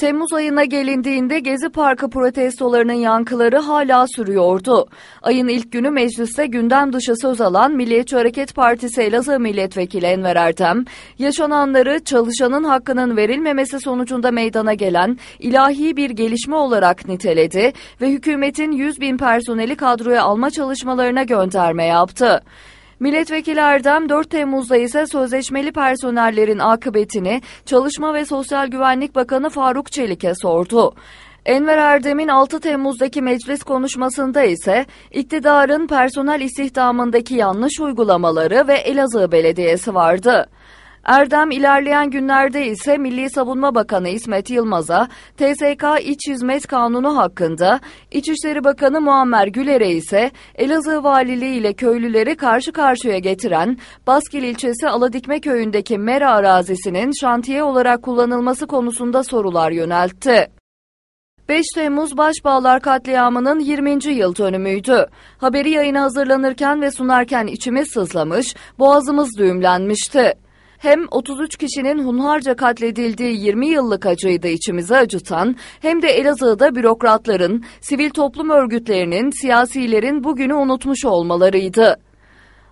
Temmuz ayına gelindiğinde Gezi Parkı protestolarının yankıları hala sürüyordu. Ayın ilk günü mecliste gündem dışı söz alan Milliyetçi Hareket Partisi Elazığ Milletvekili Enver Ertem, yaşananları çalışanın hakkının verilmemesi sonucunda meydana gelen ilahi bir gelişme olarak niteledi ve hükümetin 100 bin personeli kadroya alma çalışmalarına gönderme yaptı. Milletvekili Erdem 4 Temmuz'da ise sözleşmeli personellerin akıbetini Çalışma ve Sosyal Güvenlik Bakanı Faruk Çelik'e sordu. Enver Erdem'in 6 Temmuz'daki meclis konuşmasında ise iktidarın personel istihdamındaki yanlış uygulamaları ve Elazığ Belediyesi vardı. Erdem ilerleyen günlerde ise Milli Savunma Bakanı İsmet Yılmaz'a TSK İç Hizmet Kanunu hakkında, İçişleri Bakanı Muammer Güler'e ise Elazığ Valiliği ile köylüleri karşı karşıya getiren Baskil ilçesi Aladikme köyündeki mera arazisinin şantiye olarak kullanılması konusunda sorular yöneltti. 5 Temmuz Başbağlar katliamının 20. yıl dönümüydü. Haberi yayına hazırlanırken ve sunarken içimiz sızlamış, boğazımız düğümlenmişti. Hem 33 kişinin hunharca katledildiği 20 yıllık acıyı da içimize acıtan, hem de Elazığ'da bürokratların, sivil toplum örgütlerinin, siyasilerin bugünü unutmuş olmalarıydı.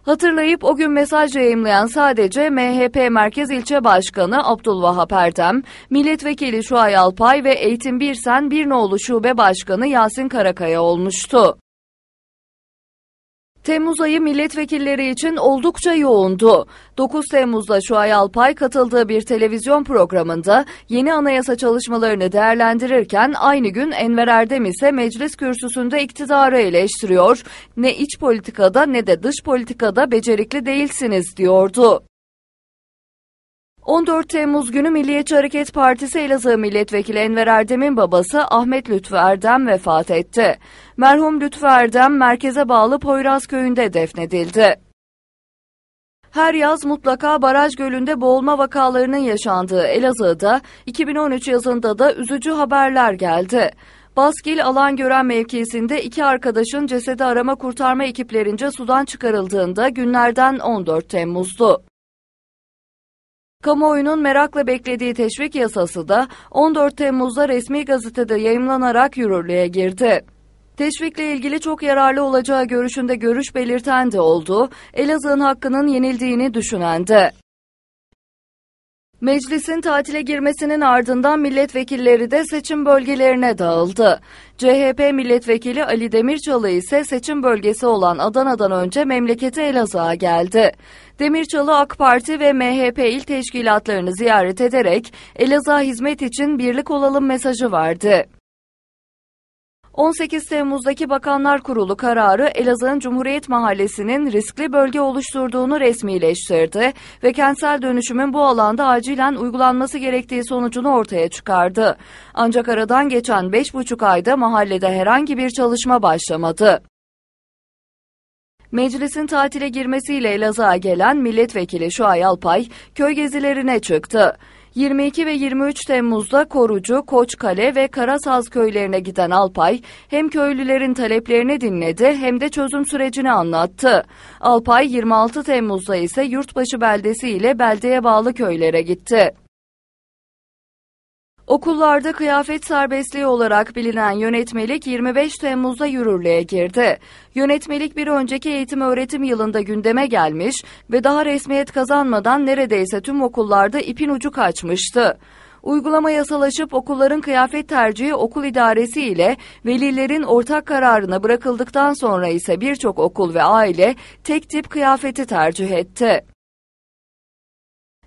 Hatırlayıp o gün mesaj yayımlayan sadece MHP Merkez İlçe Başkanı Abdülvahap Erdem, Milletvekili Şuay Alpay ve Eğitim Birsen Birnoğlu Şube Başkanı Yasin Karakaya olmuştu. Temmuz ayı milletvekilleri için oldukça yoğundu. 9 Temmuz'da Şuay Alpay katıldığı bir televizyon programında yeni anayasa çalışmalarını değerlendirirken aynı gün Enver Erdem ise meclis kürsüsünde iktidarı eleştiriyor. Ne iç politikada ne de dış politikada becerikli değilsiniz diyordu. 14 Temmuz günü Milliyetçi Hareket Partisi Elazığ Milletvekili Enver Erdem'in babası Ahmet Lütfü Erdem vefat etti. Merhum Lütfü Erdem merkeze bağlı Poyraz köyünde defnedildi. Her yaz mutlaka baraj gölünde boğulma vakalarının yaşandığı Elazığ'da 2013 yazında da üzücü haberler geldi. Baskil alan gören mevkisinde iki arkadaşın cesedi arama kurtarma ekiplerince sudan çıkarıldığında günlerden 14 Temmuz'du. Kamuoyunun merakla beklediği teşvik yasası da 14 Temmuz'da resmi gazetede yayımlanarak yürürlüğe girdi. Teşvikle ilgili çok yararlı olacağı görüşünde görüş belirten de oldu, Elazığ'ın hakkının yenildiğini düşünen de. Meclisin tatile girmesinin ardından milletvekilleri de seçim bölgelerine dağıldı. CHP milletvekili Ali Demirçalı ise seçim bölgesi olan Adana'dan önce memleketi Elazığ'a geldi. Demirçalı AK Parti ve MHP il teşkilatlarını ziyaret ederek Elazığ'a hizmet için birlik olalım mesajı verdi. 18 Temmuz'daki Bakanlar Kurulu kararı Elazığ'ın Cumhuriyet Mahallesi'nin riskli bölge oluşturduğunu resmileştirdi ve kentsel dönüşümün bu alanda acilen uygulanması gerektiği sonucunu ortaya çıkardı. Ancak aradan geçen 5,5 ayda mahallede herhangi bir çalışma başlamadı. Meclisin tatile girmesiyle Elazığ'a gelen milletvekili Şuay Alpay köy gezilerine çıktı. 22 ve 23 Temmuz'da Korucu, Koçkale ve Karasaz köylerine giden Alpay hem köylülerin taleplerini dinledi hem de çözüm sürecini anlattı. Alpay 26 Temmuz'da ise Yurtbaşı beldesi ile beldeye bağlı köylere gitti. Okullarda kıyafet serbestliği olarak bilinen yönetmelik 25 Temmuz'da yürürlüğe girdi. Yönetmelik bir önceki eğitim öğretim yılında gündeme gelmiş ve daha resmiyet kazanmadan neredeyse tüm okullarda ipin ucu kaçmıştı. Uygulama yasalaşıp okulların kıyafet tercihi okul idaresi ile velilerin ortak kararına bırakıldıktan sonra ise birçok okul ve aile tek tip kıyafeti tercih etti.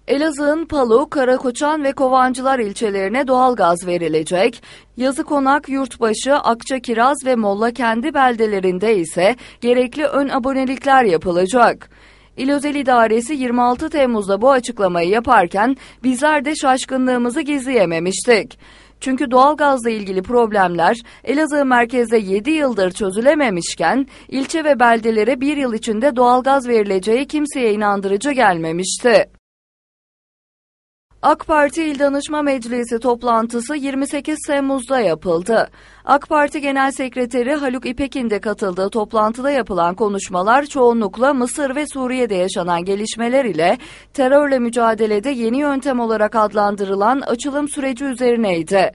Elazığ'ın Palu, Karakoçan ve Kovancılar ilçelerine doğal gaz verilecek. Yazıkonak, Yurtbaşı, Akçakiraz ve Molla kendi beldelerinde ise gerekli ön abonelikler yapılacak. İl Özel İdaresi 26 Temmuz'da bu açıklamayı yaparken bizler de şaşkınlığımızı gizleyememiştik. Çünkü doğalgazla ilgili problemler Elazığ merkezde 7 yıldır çözülememişken ilçe ve beldelere bir yıl içinde doğalgaz verileceği kimseye inandırıcı gelmemişti. AK Parti İl Danışma Meclisi toplantısı 28 Temmuz'da yapıldı. AK Parti Genel Sekreteri Haluk İpek'in de katıldığı toplantıda yapılan konuşmalar çoğunlukla Mısır ve Suriye'de yaşanan gelişmeler ile terörle mücadelede yeni yöntem olarak adlandırılan açılım süreci üzerineydi.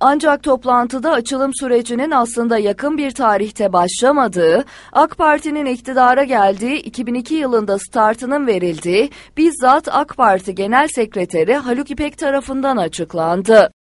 Ancak toplantıda açılım sürecinin aslında yakın bir tarihte başlamadığı, AK Parti'nin iktidara geldiği 2002 yılında startının verildiği bizzat AK Parti Genel Sekreteri Haluk İpek tarafından açıklandı.